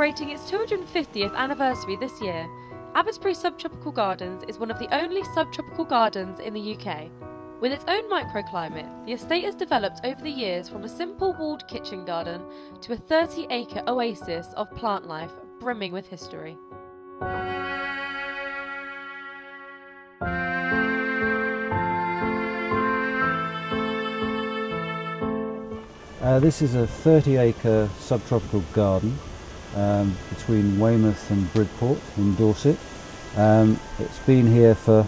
Celebrating its 250th anniversary this year, Abbotsbury Subtropical Gardens is one of the only subtropical gardens in the UK. With its own microclimate, the estate has developed over the years from a simple walled kitchen garden to a 30 acre oasis of plant life brimming with history. Uh, this is a 30 acre subtropical garden um, between Weymouth and Bridport in Dorset. Um, it's been here for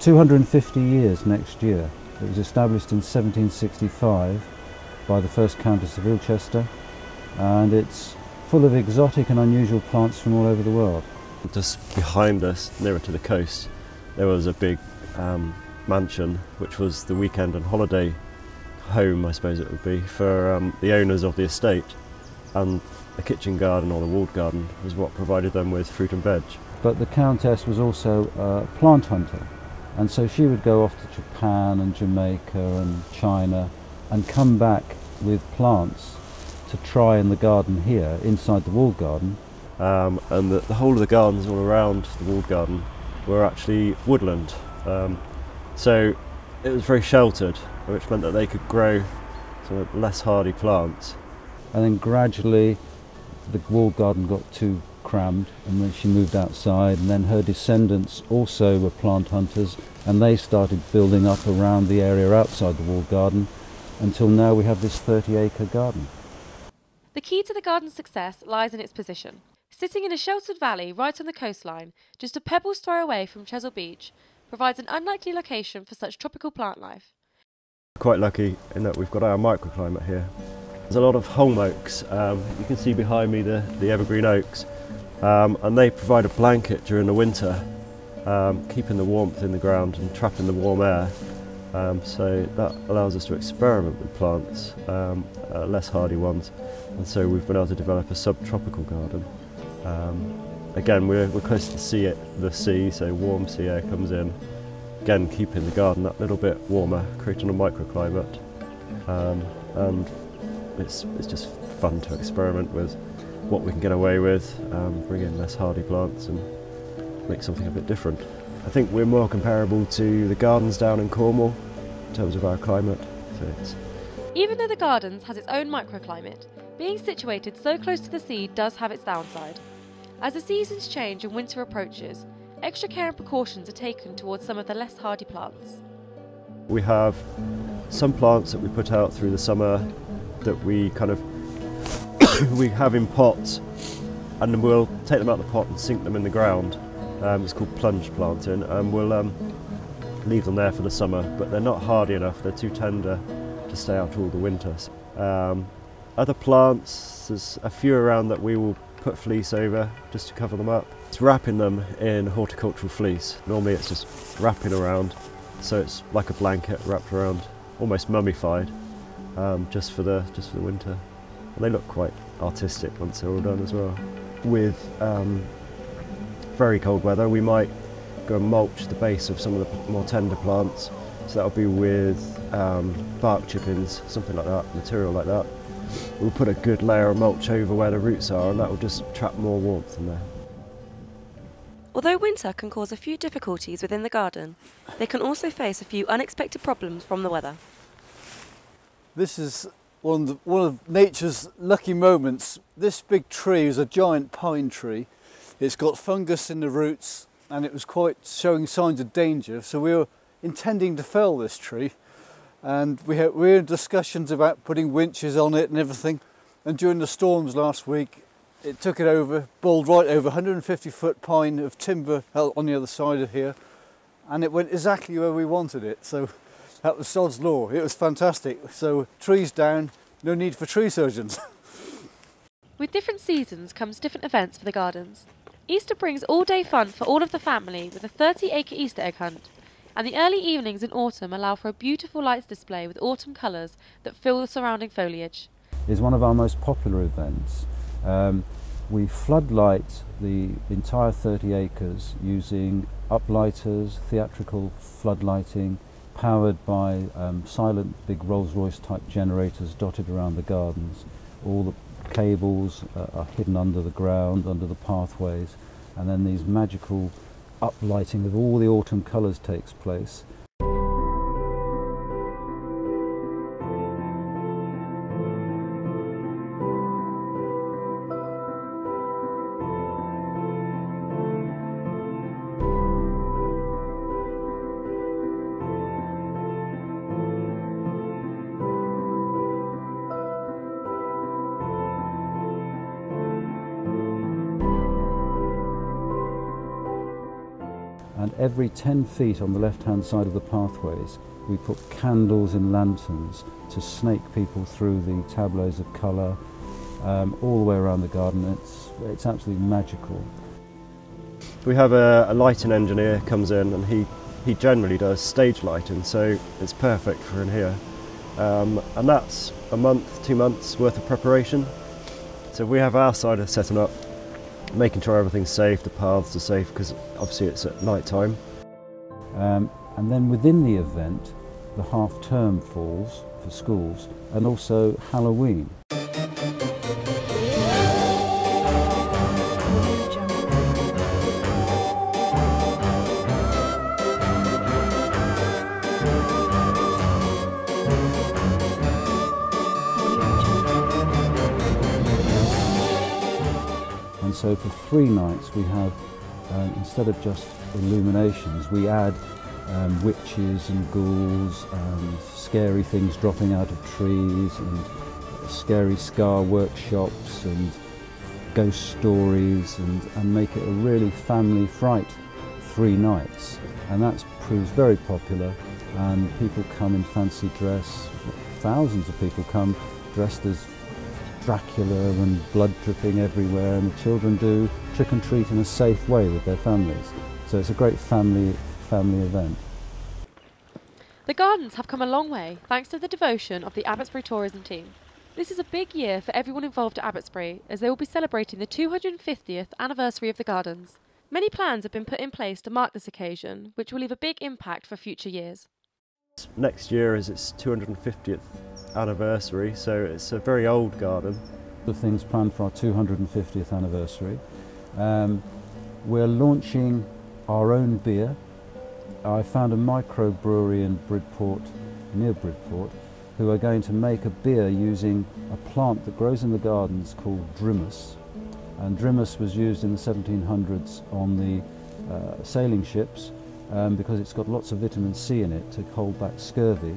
250 years next year. It was established in 1765 by the first Countess of Ilchester and it's full of exotic and unusual plants from all over the world. Just behind us, nearer to the coast, there was a big um, mansion which was the weekend and holiday home, I suppose it would be, for um, the owners of the estate. And the kitchen garden or the walled garden was what provided them with fruit and veg. But the Countess was also a plant hunter, and so she would go off to Japan and Jamaica and China and come back with plants to try in the garden here, inside the walled garden. Um, and the, the whole of the gardens all around the walled garden were actually woodland. Um, so it was very sheltered, which meant that they could grow sort of less hardy plants. And then gradually the walled garden got too crammed and then she moved outside and then her descendants also were plant hunters and they started building up around the area outside the walled garden until now we have this 30 acre garden. The key to the garden's success lies in its position. Sitting in a sheltered valley right on the coastline, just a pebble's throw away from Chesil Beach, provides an unlikely location for such tropical plant life. Quite lucky in that we've got our microclimate here. There's a lot of holm oaks. Um, you can see behind me the, the evergreen oaks, um, and they provide a blanket during the winter, um, keeping the warmth in the ground and trapping the warm air. Um, so that allows us to experiment with plants, um, uh, less hardy ones, and so we've been able to develop a subtropical garden. Um, again, we're, we're close to the sea, the sea, so warm sea air comes in. Again, keeping the garden that little bit warmer, creating a microclimate, and it's, it's just fun to experiment with what we can get away with, um, bring in less hardy plants and make something a bit different. I think we're more comparable to the gardens down in Cornwall in terms of our climate. So Even though the gardens has its own microclimate, being situated so close to the sea does have its downside. As the seasons change and winter approaches, extra care and precautions are taken towards some of the less hardy plants. We have some plants that we put out through the summer that we kind of we have in pots and then we'll take them out of the pot and sink them in the ground. Um, it's called plunge planting and we'll um, leave them there for the summer but they're not hardy enough, they're too tender to stay out all the winters. Um, other plants, there's a few around that we will put fleece over just to cover them up. It's wrapping them in horticultural fleece. Normally it's just wrapping around so it's like a blanket wrapped around, almost mummified um, just for the just for the winter. And they look quite artistic once they're all done as well. With um, very cold weather, we might go and mulch the base of some of the more tender plants. So that'll be with um, bark chippings, something like that, material like that. We'll put a good layer of mulch over where the roots are, and that will just trap more warmth in there. Although winter can cause a few difficulties within the garden, they can also face a few unexpected problems from the weather. This is one of, the, one of nature's lucky moments. This big tree is a giant pine tree. It's got fungus in the roots and it was quite showing signs of danger. So we were intending to fell this tree and we, had, we were in discussions about putting winches on it and everything. And during the storms last week, it took it over, bowled right over 150 foot pine of timber on the other side of here. And it went exactly where we wanted it. So that was Sod's Law. It was fantastic. So trees down, no need for tree surgeons. With different seasons comes different events for the gardens. Easter brings all day fun for all of the family with a 30 acre Easter egg hunt. And the early evenings in autumn allow for a beautiful lights display with autumn colours that fill the surrounding foliage. Is one of our most popular events. Um, we floodlight the entire 30 acres using uplighters, theatrical floodlighting, powered by um, silent big Rolls-Royce type generators dotted around the gardens. All the cables uh, are hidden under the ground, under the pathways, and then these magical uplighting of all the autumn colours takes place. Every 10 feet on the left hand side of the pathways we put candles in lanterns to snake people through the tableaus of colour um, all the way around the garden. It's, it's absolutely magical. We have a, a lighting engineer comes in and he, he generally does stage lighting so it's perfect for in here. Um, and that's a month, two months worth of preparation. So we have our side of setting up making sure everything's safe, the paths are safe because obviously it's at night time. Um, and then within the event, the half term falls for schools and also Halloween. So for three nights we have, um, instead of just illuminations, we add um, witches and ghouls and scary things dropping out of trees and scary scar workshops and ghost stories and, and make it a really family fright three nights. And that proves very popular and people come in fancy dress. Thousands of people come dressed as Dracula and blood dripping everywhere and the children do trick and treat in a safe way with their families. So it's a great family family event. The gardens have come a long way thanks to the devotion of the Abbotsbury tourism team. This is a big year for everyone involved at Abbotsbury as they will be celebrating the 250th anniversary of the gardens. Many plans have been put in place to mark this occasion, which will leave a big impact for future years. Next year is its 250th anniversary, so it's a very old garden. The things planned for our 250th anniversary. Um, we're launching our own beer. I found a microbrewery in Bridport, near Bridport, who are going to make a beer using a plant that grows in the gardens called Drimys. And Drimys was used in the 1700s on the uh, sailing ships um, because it's got lots of vitamin C in it to hold back scurvy.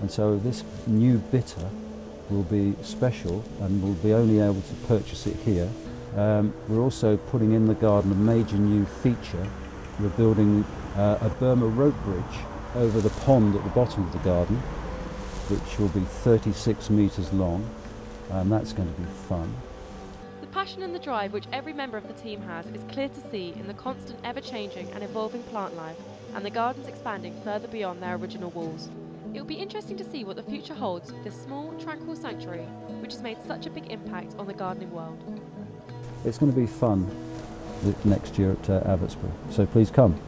And so this new bitter will be special and we'll be only able to purchase it here. Um, we're also putting in the garden a major new feature. We're building uh, a Burma rope bridge over the pond at the bottom of the garden, which will be 36 metres long, and that's going to be fun. The passion and the drive which every member of the team has is clear to see in the constant ever changing and evolving plant life and the gardens expanding further beyond their original walls. It will be interesting to see what the future holds for this small, tranquil sanctuary which has made such a big impact on the gardening world. It's going to be fun next year at uh, Abbotsbury, so please come.